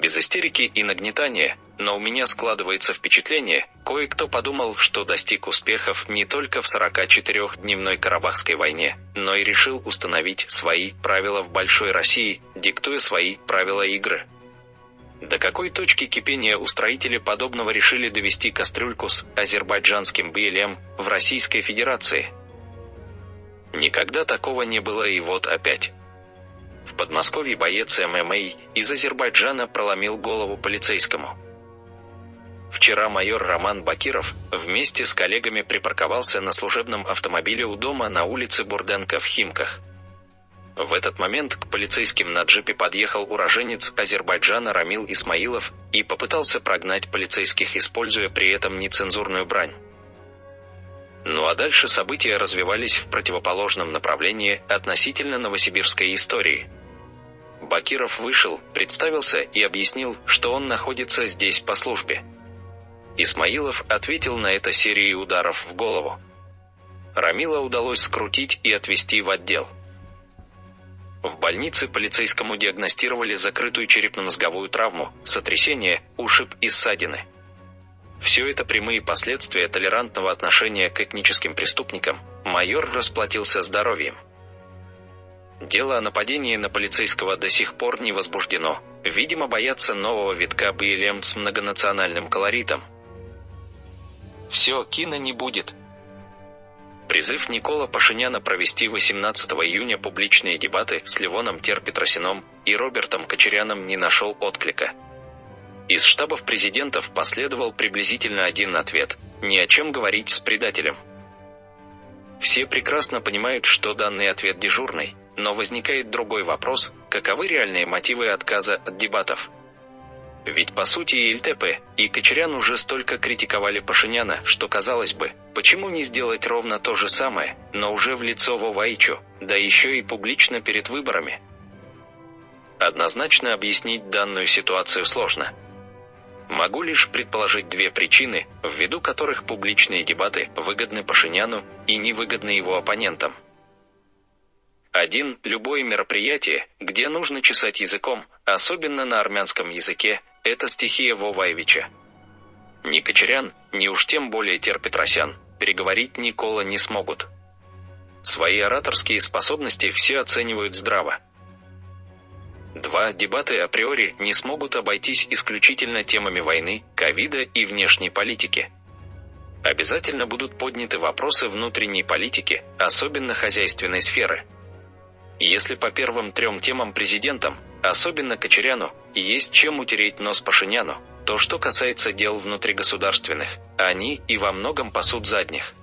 без истерики и нагнетания, но у меня складывается впечатление, кое-кто подумал, что достиг успехов не только в 44-дневной Карабахской войне, но и решил установить свои правила в Большой России, диктуя свои правила игры. До какой точки кипения устроители подобного решили довести кастрюльку с азербайджанским БЛМ в Российской Федерации? Никогда такого не было и вот опять. В Подмосковье боец ММА из Азербайджана проломил голову полицейскому. Вчера майор Роман Бакиров вместе с коллегами припарковался на служебном автомобиле у дома на улице Бурденко в Химках. В этот момент к полицейским на джипе подъехал уроженец Азербайджана Рамил Исмаилов и попытался прогнать полицейских, используя при этом нецензурную брань. Ну а дальше события развивались в противоположном направлении относительно новосибирской истории. Бакиров вышел, представился и объяснил, что он находится здесь по службе. Исмаилов ответил на это серией ударов в голову. Рамила удалось скрутить и отвезти в отдел. В больнице полицейскому диагностировали закрытую черепно-мозговую травму, сотрясение, ушиб и ссадины. Все это прямые последствия толерантного отношения к этническим преступникам. Майор расплатился здоровьем. Дело о нападении на полицейского до сих пор не возбуждено. Видимо, боятся нового витка БЛМ с многонациональным колоритом. Все, кино не будет. Призыв Никола Пашиняна провести 18 июня публичные дебаты с Ливоном Терпетросином и Робертом Кочеряном не нашел отклика. Из штабов президентов последовал приблизительно один ответ – ни о чем говорить с предателем. Все прекрасно понимают, что данный ответ дежурный, но возникает другой вопрос – каковы реальные мотивы отказа от дебатов – ведь по сути и ЛТП, и Кочерян уже столько критиковали Пашиняна, что казалось бы, почему не сделать ровно то же самое, но уже в лицо Воваичу, да еще и публично перед выборами. Однозначно объяснить данную ситуацию сложно. Могу лишь предположить две причины, ввиду которых публичные дебаты выгодны Пашиняну и невыгодны его оппонентам. Один – любое мероприятие, где нужно чесать языком, особенно на армянском языке, это стихия Воваевича. Ни Кочерян, ни уж тем более Терпетросян, переговорить Никола не смогут. Свои ораторские способности все оценивают здраво. Два дебаты априори не смогут обойтись исключительно темами войны, ковида и внешней политики. Обязательно будут подняты вопросы внутренней политики, особенно хозяйственной сферы. Если по первым трем темам президентам, особенно Кочеряну, есть чем утереть нос Пашиняну, то что касается дел внутригосударственных, они и во многом пасут задних.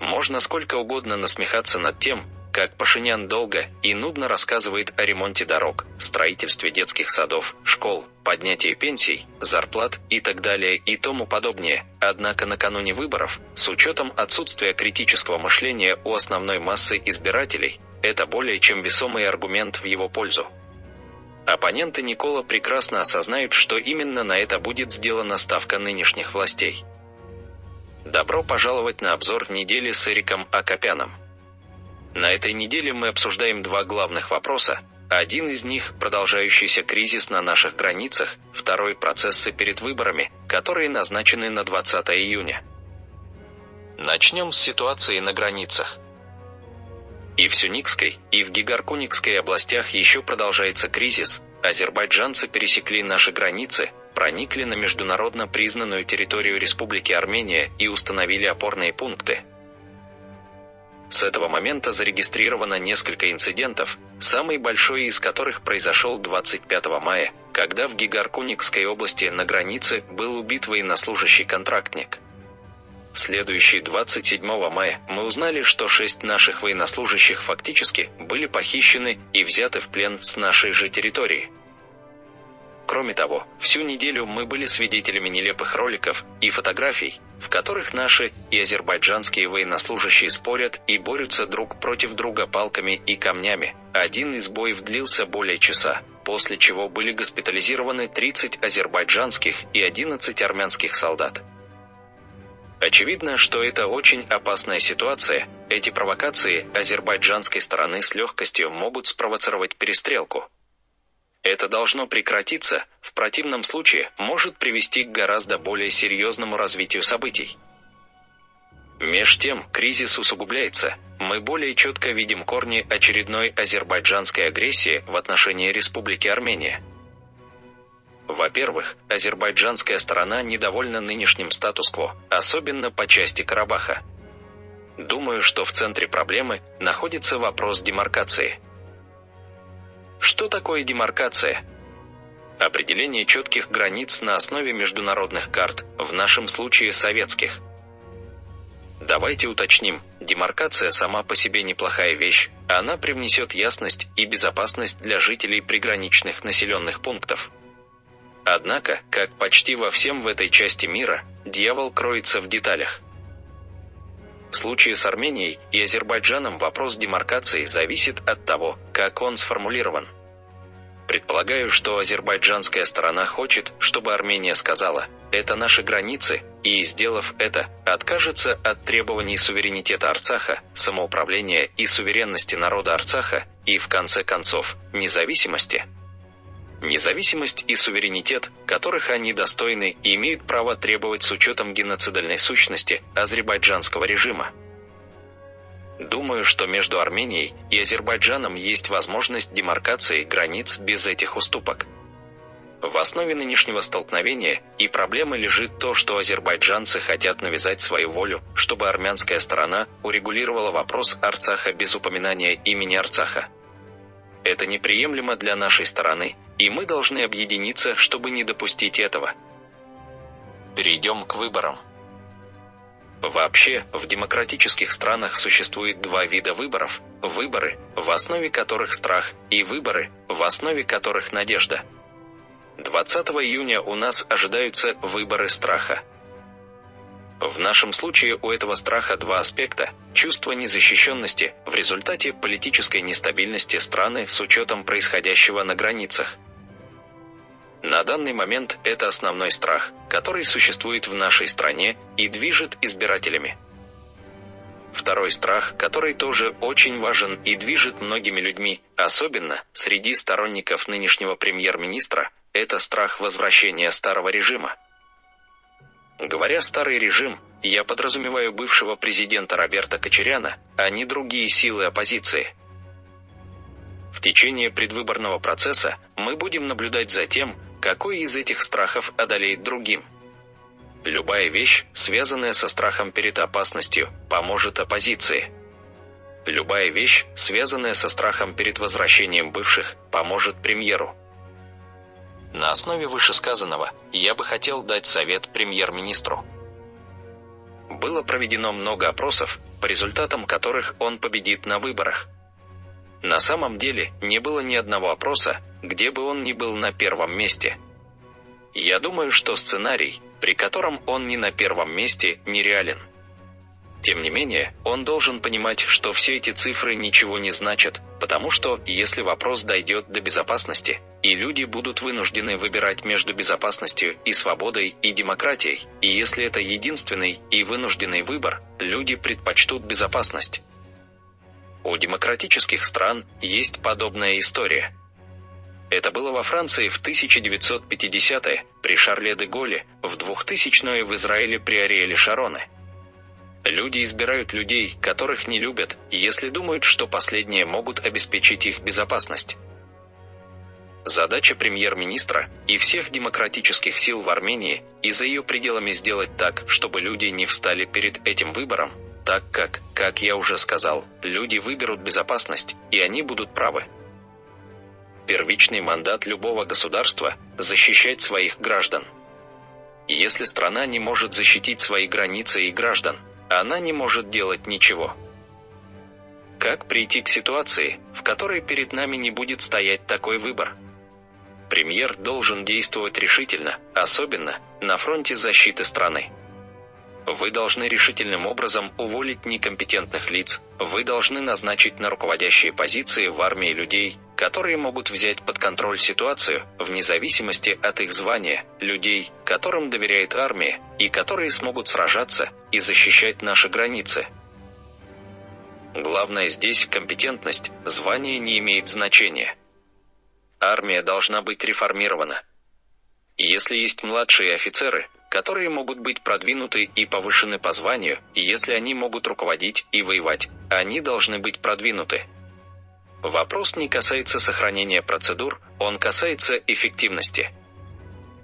Можно сколько угодно насмехаться над тем, как Пашинян долго и нудно рассказывает о ремонте дорог, строительстве детских садов, школ, поднятии пенсий, зарплат и так далее и тому подобное. Однако накануне выборов, с учетом отсутствия критического мышления у основной массы избирателей, это более чем весомый аргумент в его пользу. Оппоненты Никола прекрасно осознают, что именно на это будет сделана ставка нынешних властей. Добро пожаловать на обзор недели с Эриком Акопяном. На этой неделе мы обсуждаем два главных вопроса. Один из них – продолжающийся кризис на наших границах, второй – процессы перед выборами, которые назначены на 20 июня. Начнем с ситуации на границах. И в Сюникской, и в Гигаркуникской областях еще продолжается кризис. Азербайджанцы пересекли наши границы, проникли на международно признанную территорию Республики Армения и установили опорные пункты. С этого момента зарегистрировано несколько инцидентов, самый большой из которых произошел 25 мая, когда в Гигаркуникской области на границе был убит военнослужащий контрактник. Следующий 27 мая мы узнали, что шесть наших военнослужащих фактически были похищены и взяты в плен с нашей же территории. Кроме того, всю неделю мы были свидетелями нелепых роликов и фотографий, в которых наши и азербайджанские военнослужащие спорят и борются друг против друга палками и камнями. Один из боев длился более часа, после чего были госпитализированы 30 азербайджанских и 11 армянских солдат. Очевидно, что это очень опасная ситуация. Эти провокации азербайджанской стороны с легкостью могут спровоцировать перестрелку. Это должно прекратиться, в противном случае может привести к гораздо более серьезному развитию событий. Меж тем, кризис усугубляется. Мы более четко видим корни очередной азербайджанской агрессии в отношении Республики Армения. Во-первых, азербайджанская сторона недовольна нынешним статус-кво, особенно по части Карабаха. Думаю, что в центре проблемы находится вопрос демаркации. Что такое демаркация? Определение четких границ на основе международных карт, в нашем случае советских. Давайте уточним, демаркация сама по себе неплохая вещь, она привнесет ясность и безопасность для жителей приграничных населенных пунктов. Однако, как почти во всем в этой части мира, дьявол кроется в деталях. В случае с Арменией и Азербайджаном вопрос демаркации зависит от того, как он сформулирован. Предполагаю, что азербайджанская сторона хочет, чтобы Армения сказала «это наши границы», и, сделав это, откажется от требований суверенитета Арцаха, самоуправления и суверенности народа Арцаха, и, в конце концов, независимости – Независимость и суверенитет, которых они достойны и имеют право требовать с учетом геноцидальной сущности азербайджанского режима. Думаю, что между Арменией и Азербайджаном есть возможность демаркации границ без этих уступок. В основе нынешнего столкновения и проблемы лежит то, что азербайджанцы хотят навязать свою волю, чтобы армянская сторона урегулировала вопрос Арцаха без упоминания имени Арцаха. Это неприемлемо для нашей стороны, и мы должны объединиться, чтобы не допустить этого. Перейдем к выборам. Вообще, в демократических странах существует два вида выборов – выборы, в основе которых страх, и выборы, в основе которых надежда. 20 июня у нас ожидаются выборы страха. В нашем случае у этого страха два аспекта – чувство незащищенности в результате политической нестабильности страны с учетом происходящего на границах – на данный момент это основной страх, который существует в нашей стране и движет избирателями. Второй страх, который тоже очень важен и движет многими людьми, особенно среди сторонников нынешнего премьер-министра, это страх возвращения старого режима. Говоря «старый режим», я подразумеваю бывшего президента Роберта Кочеряна, а не другие силы оппозиции. В течение предвыборного процесса мы будем наблюдать за тем, какой из этих страхов одолеет другим? Любая вещь, связанная со страхом перед опасностью, поможет оппозиции. Любая вещь, связанная со страхом перед возвращением бывших, поможет премьеру. На основе вышесказанного я бы хотел дать совет премьер-министру. Было проведено много опросов, по результатам которых он победит на выборах. На самом деле не было ни одного опроса, где бы он ни был на первом месте. Я думаю, что сценарий, при котором он не на первом месте, нереален. Тем не менее, он должен понимать, что все эти цифры ничего не значат, потому что, если вопрос дойдет до безопасности, и люди будут вынуждены выбирать между безопасностью и свободой и демократией, и если это единственный и вынужденный выбор, люди предпочтут безопасность. У демократических стран есть подобная история. Это было во Франции в 1950-е, при Шарле де Голле, в 2000-е в Израиле при Ариэле Шароне. Люди избирают людей, которых не любят, если думают, что последние могут обеспечить их безопасность. Задача премьер-министра и всех демократических сил в Армении и за ее пределами сделать так, чтобы люди не встали перед этим выбором, так как, как я уже сказал, люди выберут безопасность, и они будут правы. Первичный мандат любого государства – защищать своих граждан. Если страна не может защитить свои границы и граждан, она не может делать ничего. Как прийти к ситуации, в которой перед нами не будет стоять такой выбор? Премьер должен действовать решительно, особенно на фронте защиты страны. Вы должны решительным образом уволить некомпетентных лиц. Вы должны назначить на руководящие позиции в армии людей, которые могут взять под контроль ситуацию, вне зависимости от их звания, людей, которым доверяет армия, и которые смогут сражаться и защищать наши границы. Главное здесь компетентность, звание не имеет значения. армия должна быть реформирована. Если есть младшие офицеры, которые могут быть продвинуты и повышены по званию, и если они могут руководить и воевать, они должны быть продвинуты. Вопрос не касается сохранения процедур, он касается эффективности.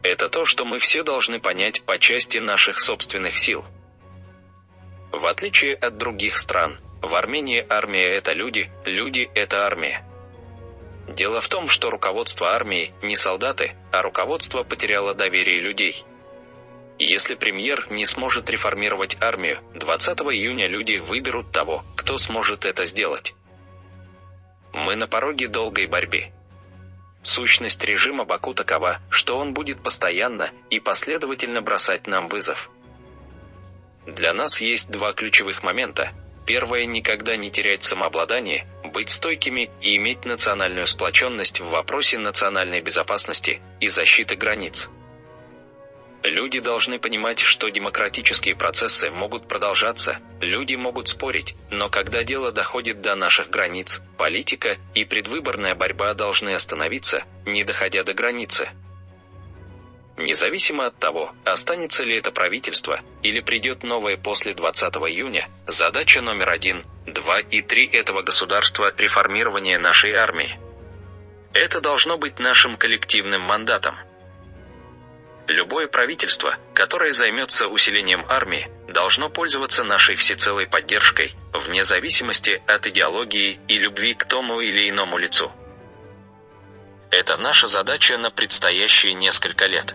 Это то, что мы все должны понять по части наших собственных сил. В отличие от других стран, в Армении армия – это люди, люди – это армия. Дело в том, что руководство армии не солдаты, а руководство потеряло доверие людей – если премьер не сможет реформировать армию, 20 июня люди выберут того, кто сможет это сделать. Мы на пороге долгой борьбы. Сущность режима Баку такова, что он будет постоянно и последовательно бросать нам вызов. Для нас есть два ключевых момента. Первое – никогда не терять самообладание, быть стойкими и иметь национальную сплоченность в вопросе национальной безопасности и защиты границ. Люди должны понимать, что демократические процессы могут продолжаться, люди могут спорить, но когда дело доходит до наших границ, политика и предвыборная борьба должны остановиться, не доходя до границы. Независимо от того, останется ли это правительство или придет новое после 20 июня, задача номер один, два и три этого государства – реформирование нашей армии. Это должно быть нашим коллективным мандатом. Любое правительство, которое займется усилением армии, должно пользоваться нашей всецелой поддержкой, вне зависимости от идеологии и любви к тому или иному лицу. Это наша задача на предстоящие несколько лет.